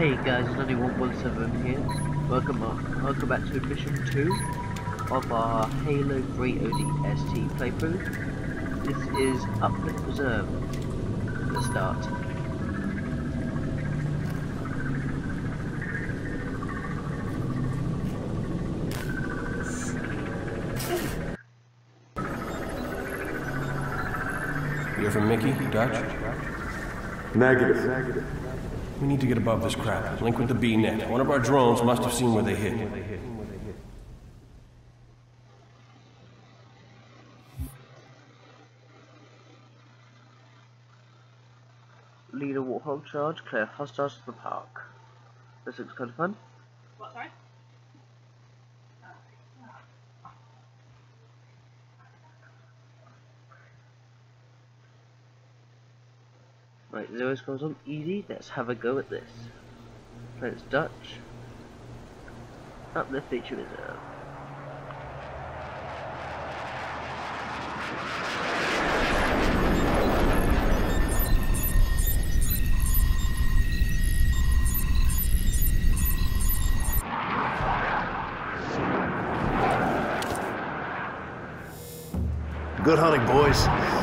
Hey guys, it's Nunny 117 here. Welcome up, welcome back to mission 2 of our Halo 3 ODST playthrough. This is Uplift Preserve. Let's start. You're from Mickey, Dutch? Negative. Negative. We need to get above this crap. Link with the B-net. One of our drones must have seen where they hit. Leader a warthog charge, clear hostiles to the park. This looks kind of fun. What, sorry? Right, zero scores on easy. Let's have a go at this. Planet's Dutch. Up the feature reserve. Good hunting, boys.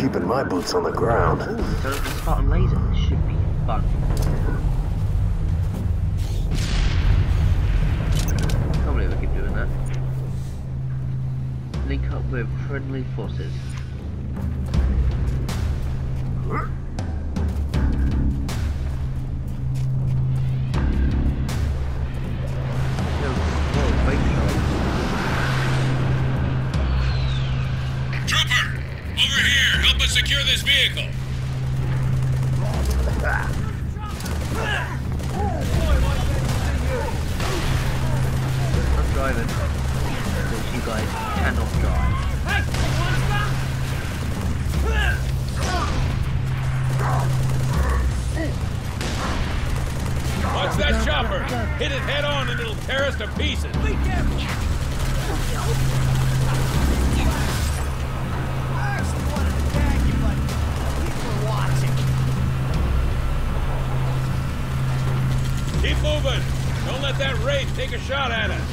Keeping my boots on the ground. Ooh, so Spartan laser. This should be fun. Can't believe I keep doing that. Link up with friendly forces. Take a shot at us!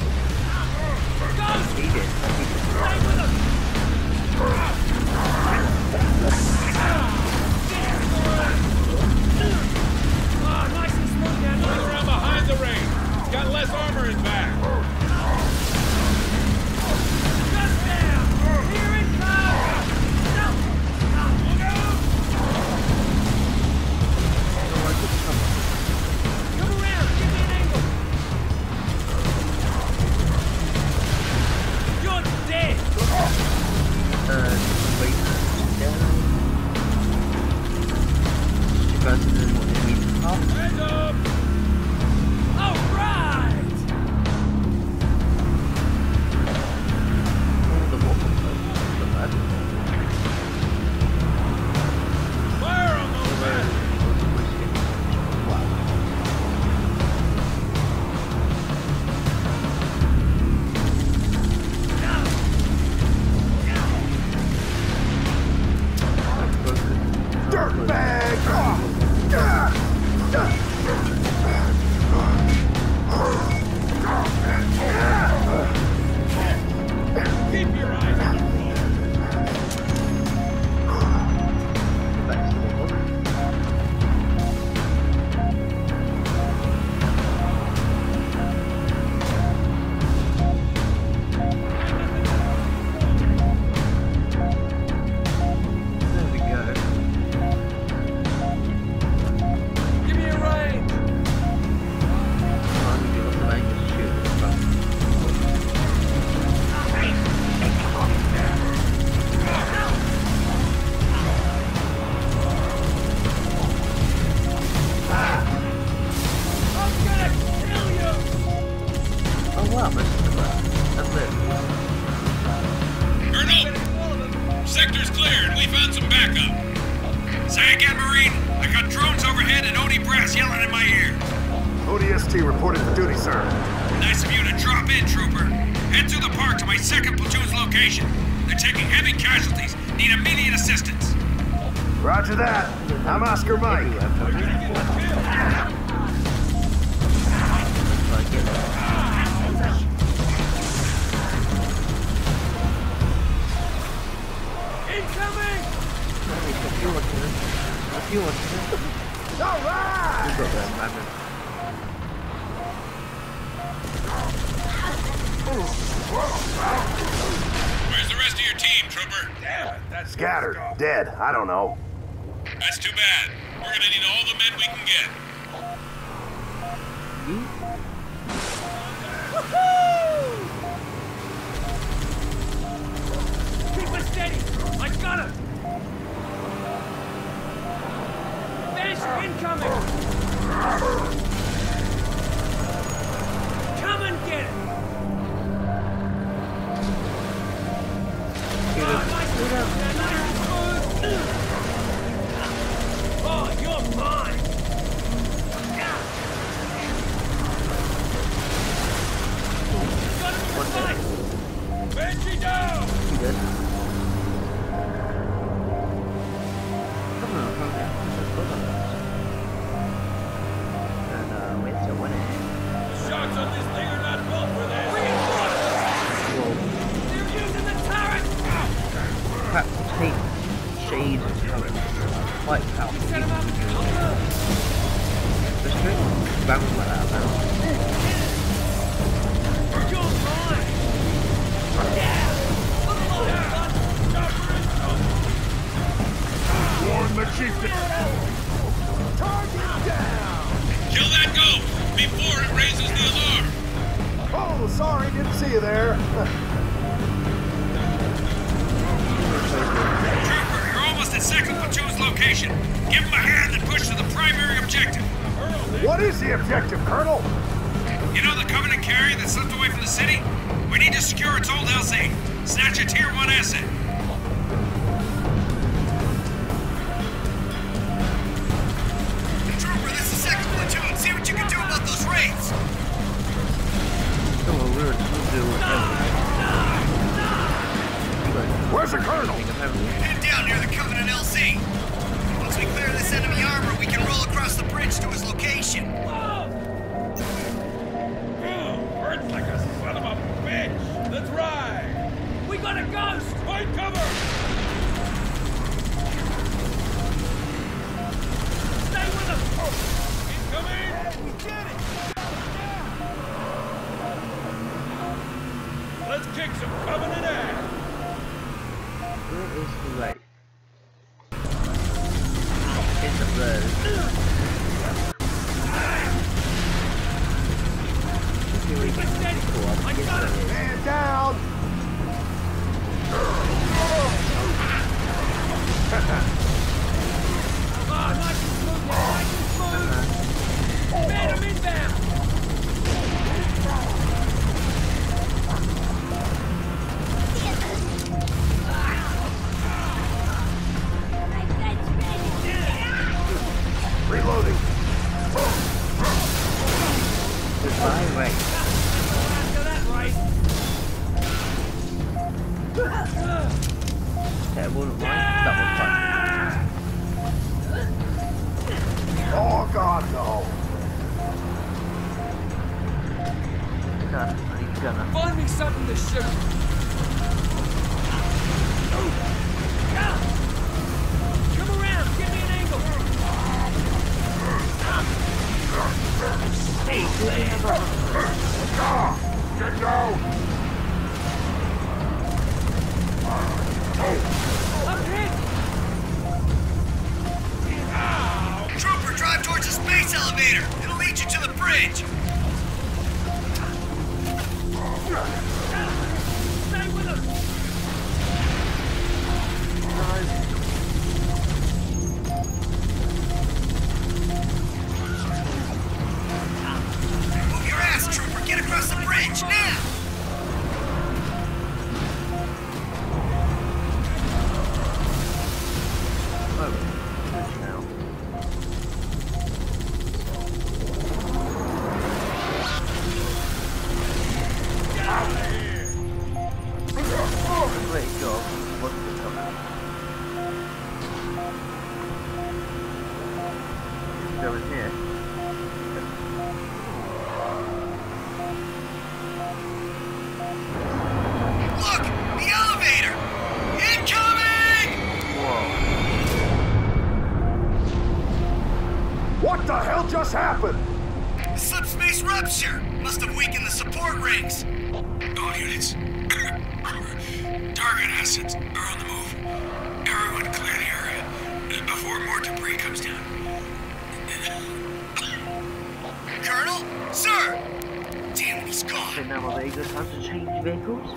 ST reported for duty, sir. Nice of you to drop in, Trooper. Head through the park to my 2nd Platoon's location. They're taking heavy casualties. Need immediate assistance. Roger that. I'm Oscar Mike. Incoming! Fuel, fuel, fuel. All right! Where's the rest of your team, Trooper? Damn that's Scattered. Dead. I don't know. That's too bad. We're gonna need all the men we can get. You? Keep us steady. I got him. Fish ah. incoming. Come and get it. Oh, nice Warn the chieftain. Kill that goat before it raises the alarm. Oh, sorry, didn't see you there. Trooper, you're almost at second platoon's location. Give them a hand and push to the primary objective. what is the objective, Colonel? You know the Covenant carrier that slipped away from the city? We need to secure its old LZ. Snatch a Tier 1 asset. Trooper, this is second platoon. See what you can do about those raids. Oh, well, we're we'll do everything. Where's the Colonel? think of everything. Head down near the Covenant LZ. Once we clear this enemy armor, we can roll across the bridge to his location. Like a son of a bitch. Let's ride. We got a ghost. Find cover. Stay with us. Incoming. We did it. Let's kick some covenant ass. Where is the right? Must have weakened the support rings. All units. Target assets are on the move. Everyone clear the area before more debris comes down. Colonel? Sir! Damn it, he's So gone. now are they good time to change vehicles?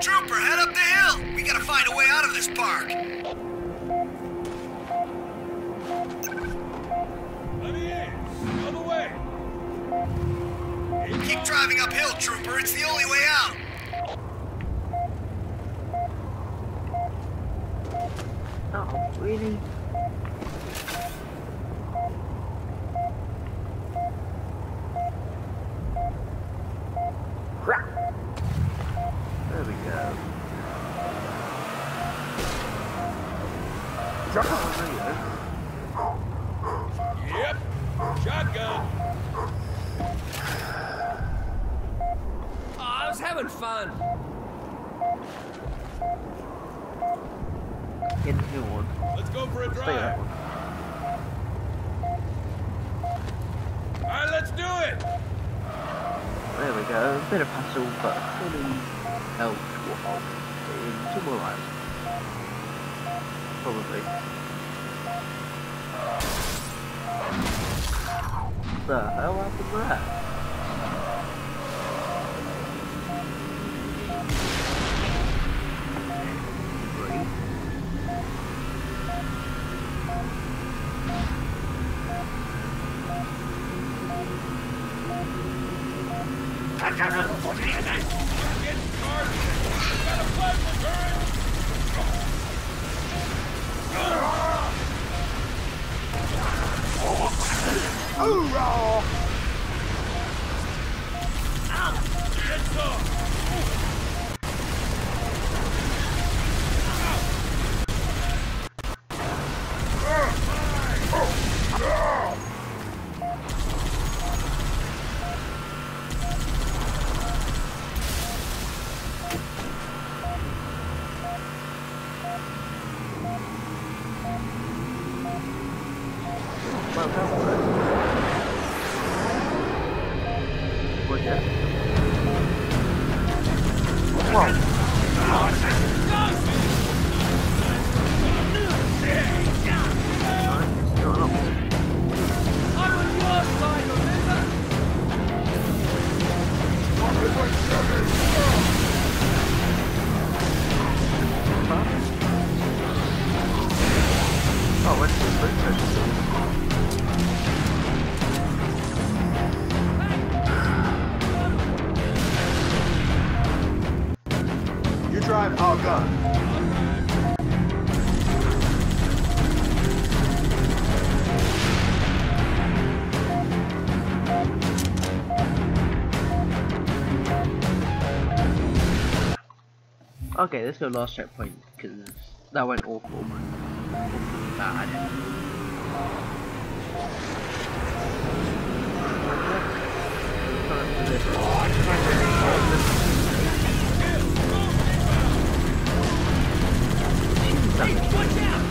Trooper, head up the hill! We gotta find a way out of this park. Keep driving uphill, Trooper. It's the only way out. Oh, really? There we go. Oh, there you go. Yep. Shotgun. Oh, I was having fun. Get the new one. Let's go for a drive. one. All right, let's do it. There we go. A bit of hassle, but fully helped what in two more lives. Probably. The hell happened there? Okay, let's go last checkpoint because that went awful. Bad. Watch out!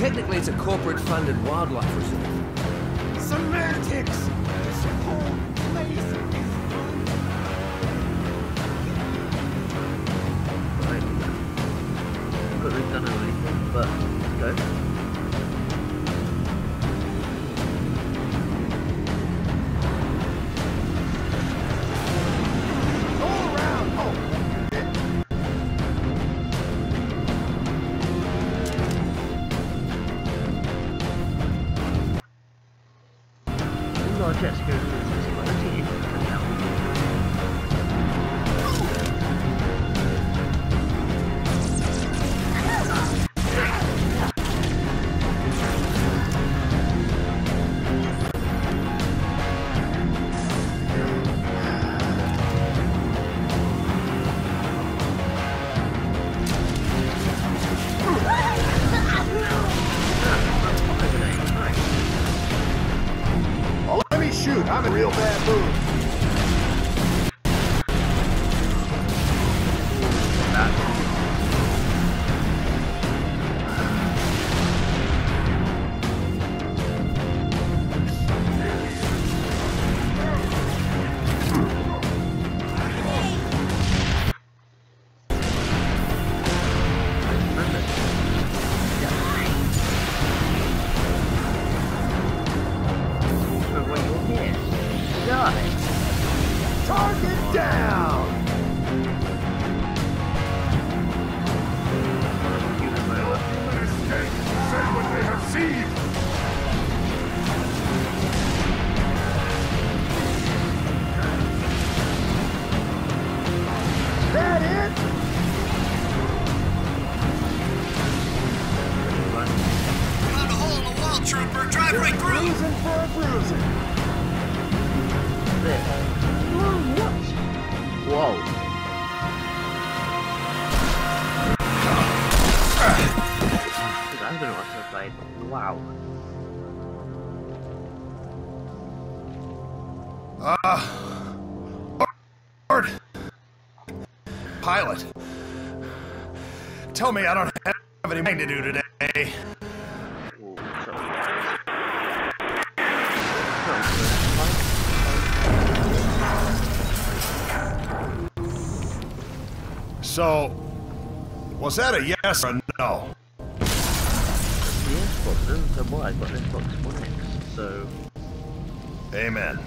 Technically, it's a corporate-funded wildlife reserve. Semantics! This whole place is Could have done anything, but go. Real bad mood. Wow. Ah. Lord. Pilot. Tell me I don't have anything to do today. So, was that a yes or a no? Doesn't so what? I've got an Xbox One X, so Amen.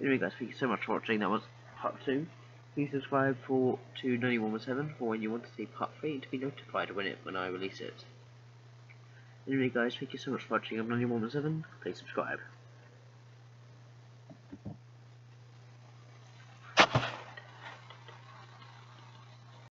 Anyway guys, thank you so much for watching, that was part 2. Please subscribe for to Nunny 117 for when you want to see part 3 and to be notified when it when I release it. Anyway guys, thank you so much for watching, I'm Nunny 117, please subscribe.